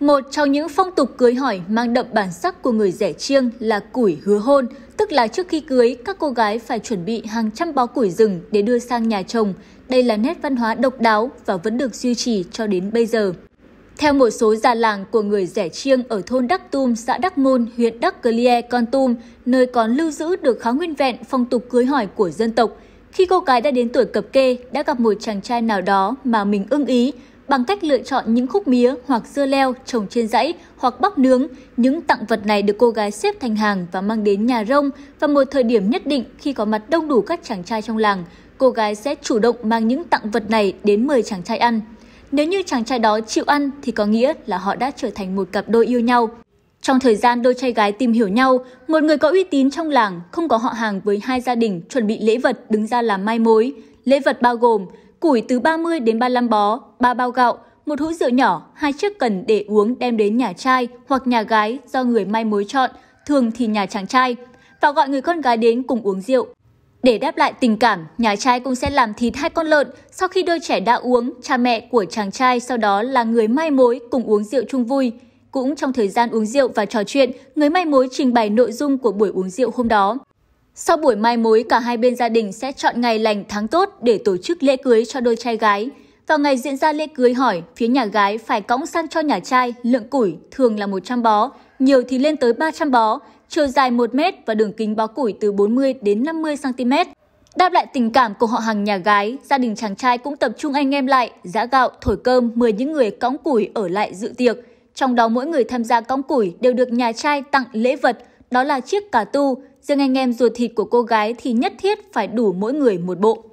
Một trong những phong tục cưới hỏi mang đậm bản sắc của người rẻ chiêng là củi hứa hôn, tức là trước khi cưới, các cô gái phải chuẩn bị hàng trăm bó củi rừng để đưa sang nhà chồng. Đây là nét văn hóa độc đáo và vẫn được duy trì cho đến bây giờ. Theo một số già làng của người rẻ chiêng ở thôn Đắc Tum, xã Đắc Môn, huyện Đắc Cờ Lie, Con Tum, nơi còn lưu giữ được khá nguyên vẹn phong tục cưới hỏi của dân tộc. Khi cô gái đã đến tuổi cập kê, đã gặp một chàng trai nào đó mà mình ưng ý, bằng cách lựa chọn những khúc mía hoặc dưa leo trồng trên dãy hoặc bắp nướng. Những tặng vật này được cô gái xếp thành hàng và mang đến nhà rông vào một thời điểm nhất định khi có mặt đông đủ các chàng trai trong làng. Cô gái sẽ chủ động mang những tặng vật này đến mời chàng trai ăn. Nếu như chàng trai đó chịu ăn thì có nghĩa là họ đã trở thành một cặp đôi yêu nhau. Trong thời gian đôi trai gái tìm hiểu nhau, một người có uy tín trong làng không có họ hàng với hai gia đình chuẩn bị lễ vật đứng ra làm mai mối. Lễ vật bao gồm củi từ 30 đến 35 bó, 3 bao gạo, một hũ rượu nhỏ, hai chiếc cần để uống đem đến nhà trai hoặc nhà gái do người mai mối chọn, thường thì nhà chàng trai, và gọi người con gái đến cùng uống rượu. Để đáp lại tình cảm, nhà trai cũng sẽ làm thịt hai con lợn. Sau khi đôi trẻ đã uống, cha mẹ của chàng trai sau đó là người mai mối cùng uống rượu chung vui. Cũng trong thời gian uống rượu và trò chuyện, người mai mối trình bày nội dung của buổi uống rượu hôm đó. Sau buổi mai mối, cả hai bên gia đình sẽ chọn ngày lành tháng tốt để tổ chức lễ cưới cho đôi trai gái. Vào ngày diễn ra lễ cưới hỏi, phía nhà gái phải cõng sang cho nhà trai lượng củi thường là 100 bó, nhiều thì lên tới 300 bó, chiều dài 1 mét và đường kính bó củi từ 40 đến 50 cm. Đáp lại tình cảm của họ hàng nhà gái, gia đình chàng trai cũng tập trung anh em lại, giã gạo, thổi cơm, mời những người cõng củi ở lại dự tiệc. Trong đó mỗi người tham gia cõng củi đều được nhà trai tặng lễ vật, đó là chiếc cà tu, riêng anh em ruột thịt của cô gái thì nhất thiết phải đủ mỗi người một bộ.